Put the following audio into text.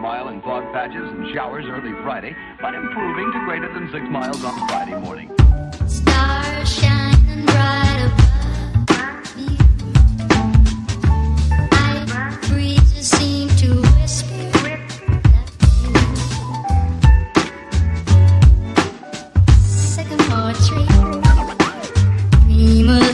mile in fog patches and showers early Friday, but improving to greater than six miles on Friday morning. Stars shining bright above. Dreamer